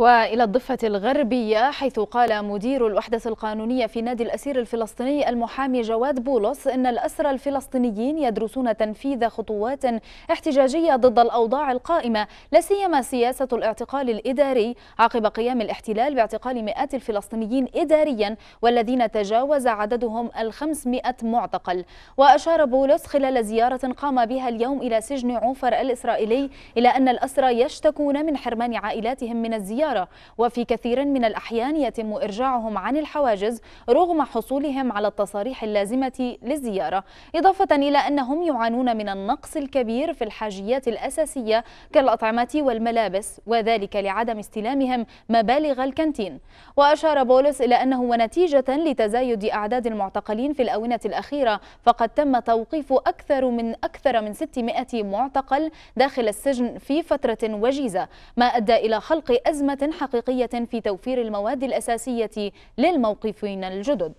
وإلى الضفة الغربية حيث قال مدير الوحدة القانونية في نادي الأسير الفلسطيني المحامي جواد بولس إن الاسرى الفلسطينيين يدرسون تنفيذ خطوات احتجاجية ضد الأوضاع القائمة لا سيما سياسة الاعتقال الإداري. عقب قيام الاحتلال باعتقال مئات الفلسطينيين اداريا والذين تجاوز عددهم ال 500 معتقل. وأشار بولس خلال زيارة قام بها اليوم إلى سجن عوفر الإسرائيلي إلى أن الاسرى يشتكون من حرمان عائلاتهم من الزيارة. الزيارة وفي كثير من الأحيان يتم إرجاعهم عن الحواجز رغم حصولهم على التصاريح اللازمة للزيارة. إضافة إلى أنهم يعانون من النقص الكبير في الحاجيات الأساسية كالأطعمة والملابس وذلك لعدم استلامهم مبالغ الكانتين. وأشار بولس إلى أنه ونتيجة لتزايد أعداد المعتقلين في الآونة الأخيرة فقد تم توقيف أكثر من أكثر من 600 معتقل داخل السجن في فترة وجيزة ما أدى إلى خلق أزمة حقيقية في توفير المواد الأساسية للموقفين الجدد.